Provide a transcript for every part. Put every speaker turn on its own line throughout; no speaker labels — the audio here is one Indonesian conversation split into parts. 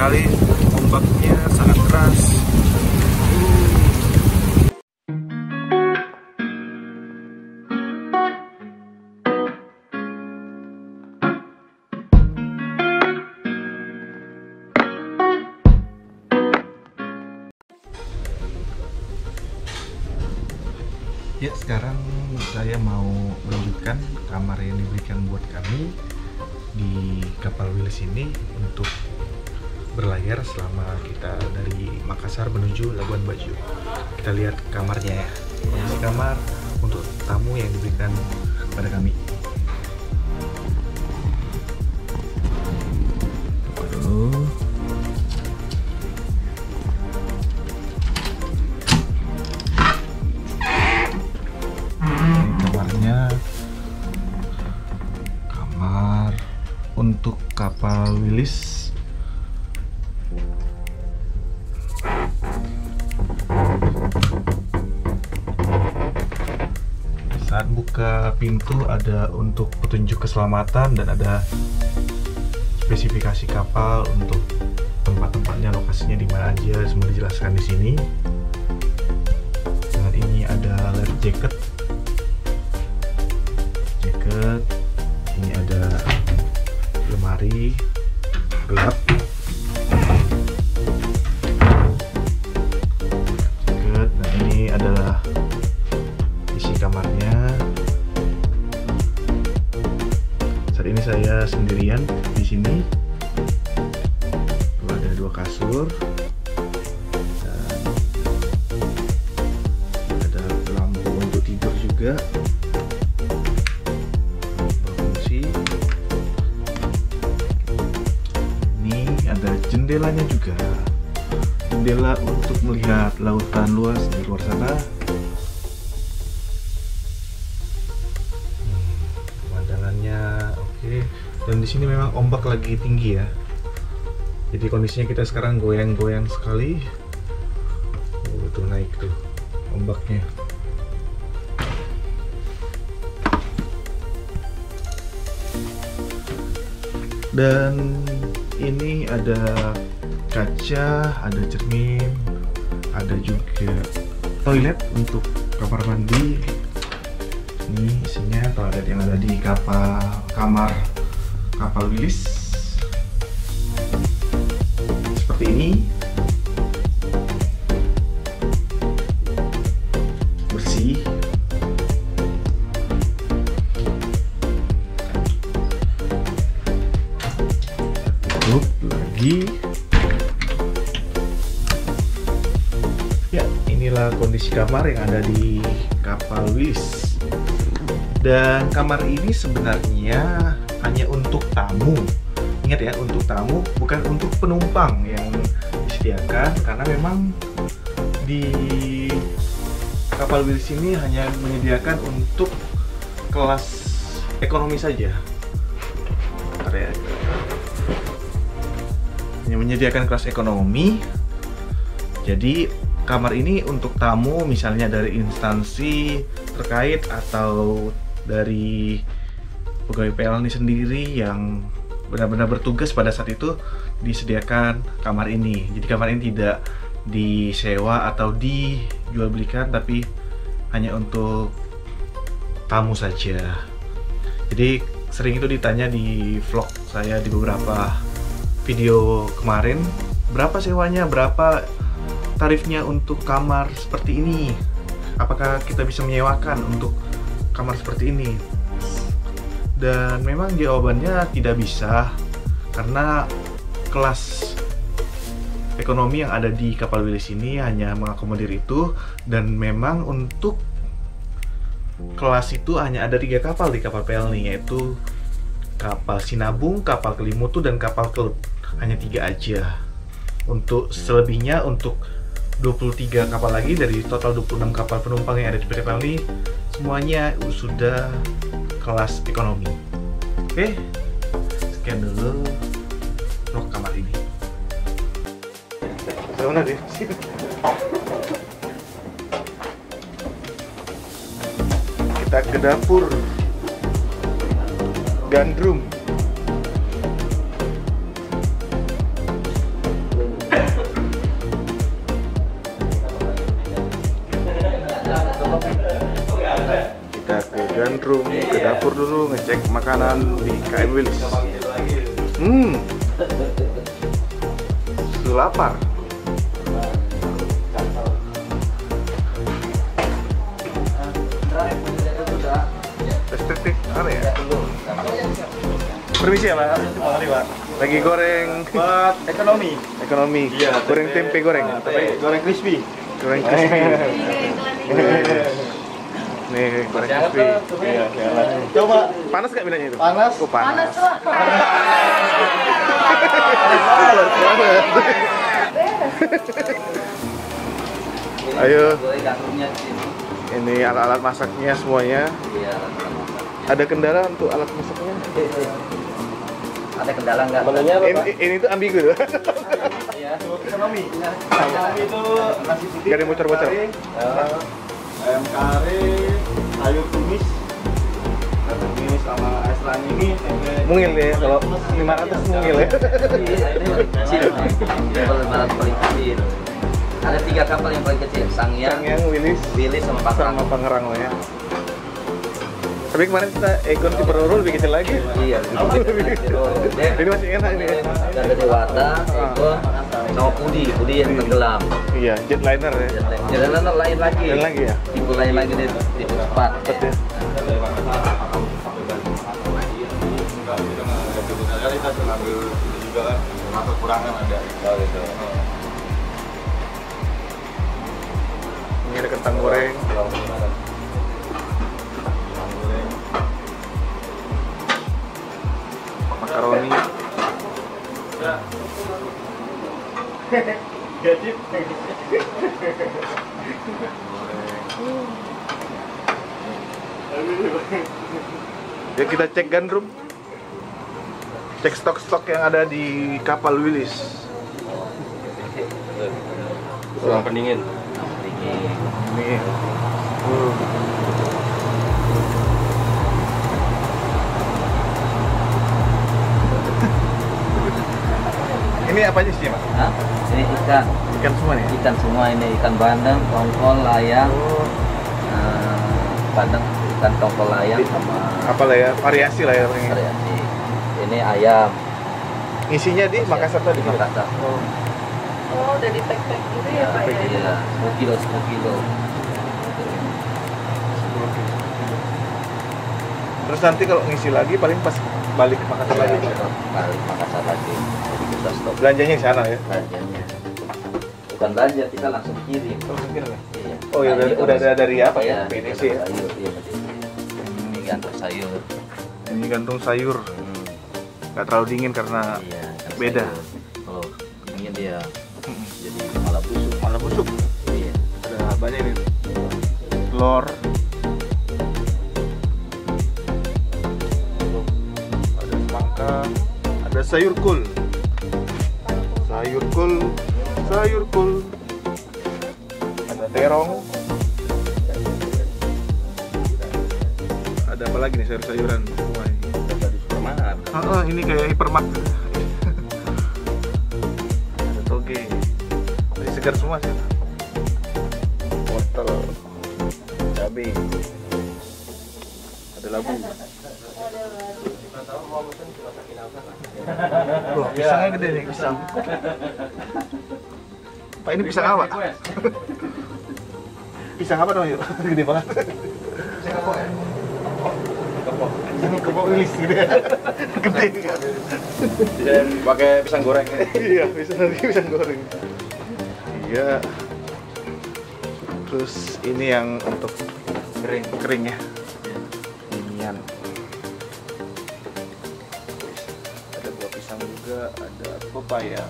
sekali ombaknya sangat keras Makassar menuju Labuan Bajo. Kita lihat kamarnya ya. Ini kamar untuk tamu yang diberikan pada kami. Saat buka pintu ada untuk petunjuk keselamatan dan ada spesifikasi kapal untuk tempat-tempatnya lokasinya di mana aja semua dijelaskan di sini. Dengan ini ada life jacket. Jacket. Ini ada lemari gelap ini saya sendirian di sini. Ada dua kasur. Ada lampu untuk tidur juga. Berfungsi. Ini ada jendelanya juga. Jendela untuk melihat lautan luas di luar sana di sini memang ombak lagi tinggi ya. Jadi kondisinya kita sekarang goyang-goyang sekali. Oh itu naik tuh ombaknya. Dan ini ada kaca, ada cermin, ada juga toilet untuk kamar mandi. Ini isinya toilet yang ada di kapal kamar kapal Wilis. Seperti ini. Bersih. tutup lagi ya inilah kondisi kamar yang ada di kapal Wilis dan kamar ini sebenarnya hanya untuk tamu. Ingat ya untuk tamu bukan untuk penumpang yang disediakan karena memang di kapal Wilis ini hanya menyediakan untuk kelas ekonomi saja. Bentar ya. Yang menyediakan kelas ekonomi. Jadi kamar ini untuk tamu misalnya dari instansi terkait atau dari pegawai PLN sendiri yang benar-benar bertugas pada saat itu disediakan kamar ini. Jadi kamar ini tidak disewa atau dijual belikan tapi hanya untuk tamu saja. Jadi sering itu ditanya di vlog saya di beberapa video kemarin berapa sewanya berapa tarifnya untuk kamar seperti ini apakah kita bisa menyewakan untuk kamar seperti ini dan memang jawabannya tidak bisa karena kelas ekonomi yang ada di kapal Wilis ini hanya mengakomodir itu dan memang untuk kelas itu hanya ada tiga kapal di kapal Pelni yaitu kapal Sinabung, kapal Kelimutu, dan kapal Kelut. Hanya tiga aja. Untuk selebihnya, untuk 23 kapal lagi dari total 26 kapal penumpang yang ada di PT Pelni, semuanya sudah kelas ekonomi. Oke, sekian dulu untuk kamar ini. Mana deh? Kita ke dapur. Gandrum. Thank you makanan di KM Willis. Hmm. Sudah lapar. Ya? Permisi ya Pak. Lagi goreng
buat ekonomi
ekonomi.
Iya,
goreng
tempe.
goreng.
goreng crispy
Goreng crispy. Nih, goreng crispy.
iya jalan coba
Panas nggak itu?
panas
Oh, panas. Ayo, ini alat-alat masaknya semuanya. Ada kendala untuk alat masaknya?
Ada kendala nggak?
menunya apa
Ini,
pak
ini tuh ambigu tuh.
Iya.
ekonomi ekonomi itu nasi putih
Gak ada yang bocor-bocor.
kare, ayam kare sayur tumis sayur tumis sama es lani ini
Mungil ya, kalau 500 mungil ya.
Ini kecil. Kapal barat paling kecil. Ada tiga kapal yang paling kecil, Sangyang,
Yang Willis
Willy sama Pakrang.
sama Pangerang lah ya. Tapi kemarin kita Egon Super Roll lebih kecil lagi.
Iya.
Ini masih enak ini. ya.
Ada Dewata, Eko, sama Pudi, Pudi yang tenggelam.
Iya, jetliner ya.
Jalan lain lagi.
Dan lagi ya.
Tipe lain lagi di tipe cepat.
Cepat ya.
kita juga kan kekurangan ada oh, gitu.
Ini ada kentang goreng. Kita cek gandrum. Cek stok-stok yang ada di kapal Willis.
Kurang pendingin.
Ini. Uh. Ini apa aja sih, Mas?
Hah? Ini ikan,
Ikan semua nih.
ikan semua ini ikan bandeng, tongkol, layang,
Oh,
eh, bandeng, ikan tongkol layang sama
apa lah ya? Variasi lah ya.
variasi. Ini ayam,
Isinya di Makassar tadi.
di Makassar.
Oh.
Oh, udah di pack-pack gitu ya, Pak ya?
Iya, 10 kilo, 10 kilo.
Terus nanti kalau ngisi lagi paling pas balik ke Makassar lagi.
Balik Makassar lagi. Jadi kita stop
Belanjanya di sana ya.
belanjanya. Bukan belanja, kita langsung kirim.
Terus mungkin lah.
Iya.
Oh iya,
Nah,
udah ada
terus-
dari apa ya?
Iya,
PDC ya?
Sayur, iya. Ini gantung sayur.
Ini gantung sayur.
Hmm,
Nggak terlalu dingin karena
iya, kan
Beda.
sayur. Kalau ini dia jadi malah busuk.
malah busuk.
Iya.
Ada banyak ini. Telur. Ada semangka. Ada sayur kul. Sayur kul. Sayur kul. Ada terong. Ada apa lagi nih sayur-sayuran semua ini?
Supermarket.
Ah, ah, ini kayak hipermarket. Ada toge. Masih segar semua sih. Wortel, cabai, ada labu. Loh, pisangnya gede nih, pisang. Pak ini pisang apa? pisang apa dong yuk? Gede banget. Pisang apa Pisang kepok rilis gitu ya. Gede.
Dan pakai pisang goreng.
iya bisa nanti bisa goreng iya terus ini yang untuk kering kering ya inian ada buah pisang juga ada pepaya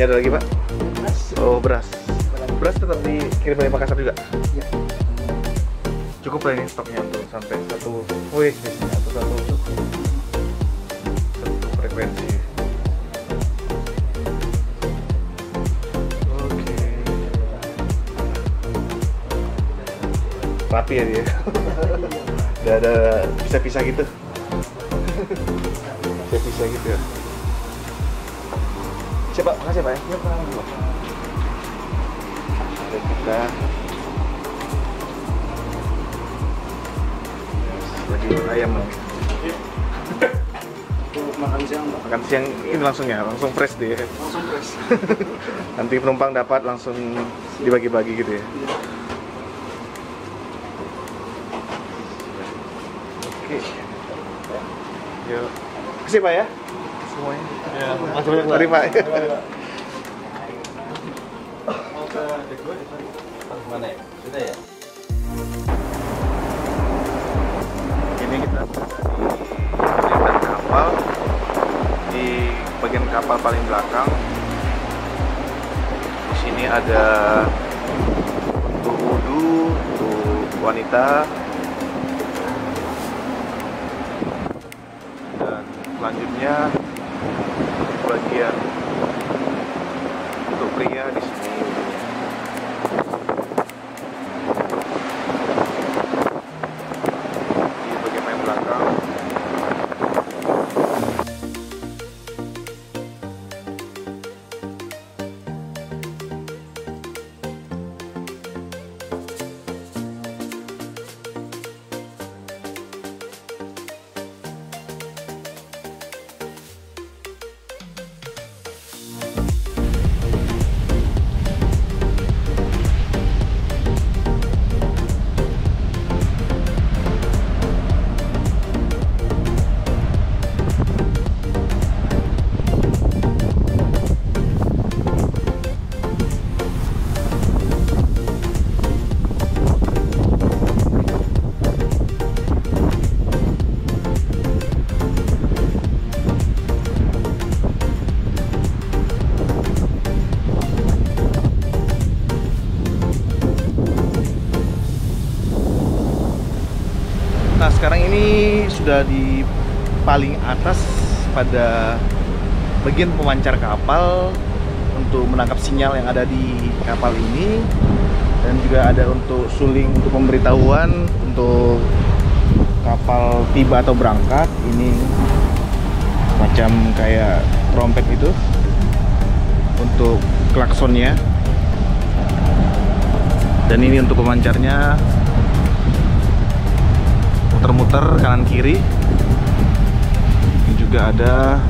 ini ada lagi pak? Oh beras. Beras tetap dikirim dari Makassar juga? Cukup lah ini stoknya untuk sampai satu wih. satu satu satu frekuensi. Oke. Rapi ya dia. Udah ada pisah-pisah gitu. Pisah-pisah gitu ya Siapa? Makasih Pak ya. Ada kita lagi ayam nih.
makan siang Pak.
Makan siang ini langsung ya, langsung fresh deh.
langsung fresh
Nanti penumpang dapat langsung dibagi-bagi gitu ya. Oke. Yuk. Kasih Pak ya. Semuanya. Makasih banyak Mari Pak. Ini kita berada di bagian kapal di bagian kapal paling belakang. Di sini ada untuk wudhu, untuk wanita, dan selanjutnya bagian sudah di paling atas pada bagian pemancar kapal untuk menangkap sinyal yang ada di kapal ini. Dan juga ada untuk suling untuk pemberitahuan untuk kapal tiba atau berangkat. Ini macam kayak trompet itu untuk klaksonnya. Dan ini untuk pemancarnya muter-muter kanan kiri. Ini juga ada.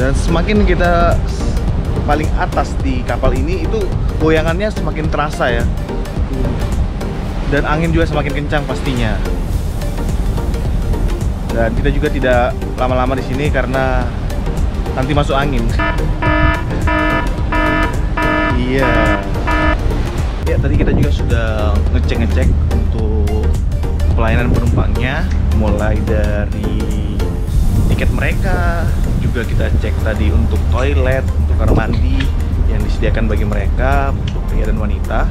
Dan semakin kita paling atas di kapal ini itu goyangannya semakin terasa ya. Dan angin juga semakin kencang pastinya. Dan kita juga tidak lama-lama di sini karena nanti masuk angin. Iya. Ya tadi kita juga sudah ngecek-ngecek untuk pelayanan penumpangnya, mulai dari tiket mereka, juga kita cek tadi untuk toilet, untuk kamar mandi yang disediakan bagi mereka untuk pria dan wanita.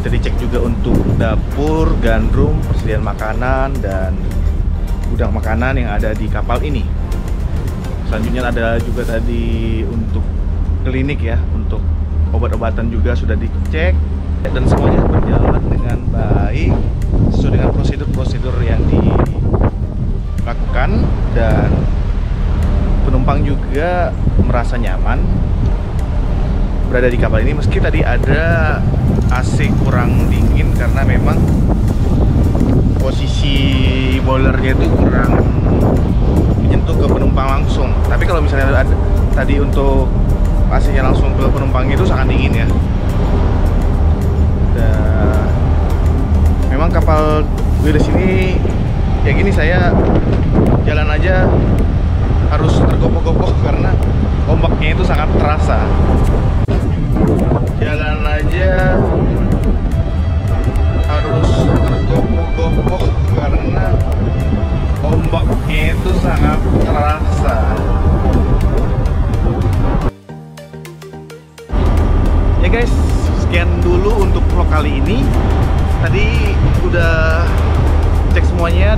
Kita dicek juga untuk dapur, gandrum, persediaan makanan dan gudang makanan yang ada di kapal ini. Selanjutnya ada juga tadi untuk klinik ya, untuk obat-obatan juga sudah dicek. Dan semuanya berjalan dengan baik sesuai dengan prosedur-prosedur yang dilakukan. Dan penumpang juga merasa nyaman berada di kapal ini. Meski tadi ada AC kurang dingin karena memang tadi untuk AC-nya langsung ke penumpang itu sangat dingin ya. Dan memang kapal di sini kayak gini saya jalan aja harus tergopoh-gopoh karena ombaknya itu sangat terasa. Jalan aja harus tergopoh-gopoh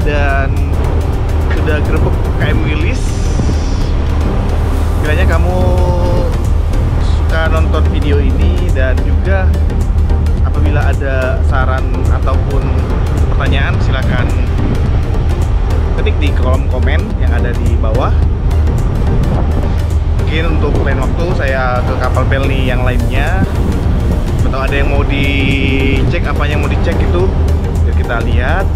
dan sudah gerbek KM Willis. Kiranya kamu suka nonton video ini dan juga apabila ada saran ataupun pertanyaan silakan ketik di kolom komen yang ada di bawah. Mungkin untuk lain waktu saya ke kapal Pelni yang lainnya. Atau ada yang mau dicek apa yang mau dicek itu kita lihat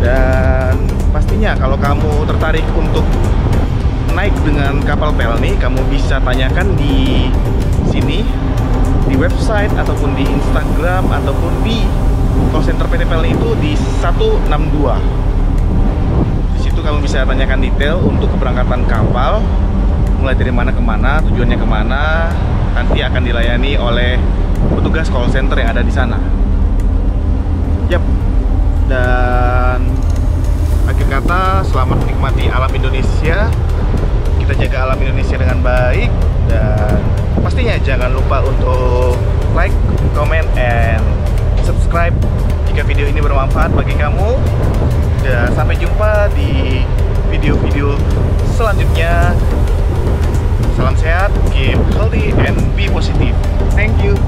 dan pastinya kalau kamu tertarik untuk naik dengan kapal Pelni kamu bisa tanyakan di sini di website ataupun di Instagram ataupun di call center PT Pelni itu di 162 di situ kamu bisa tanyakan detail untuk keberangkatan kapal mulai dari mana ke mana tujuannya ke mana nanti akan dilayani oleh petugas call center yang ada di sana. Yap dan akhir kata selamat menikmati alam Indonesia. Kita jaga alam Indonesia dengan baik. Dan pastinya jangan lupa untuk like, comment, and subscribe jika video ini bermanfaat bagi kamu. Dan sampai jumpa di video-video selanjutnya. Salam sehat, keep healthy and be positive. Thank you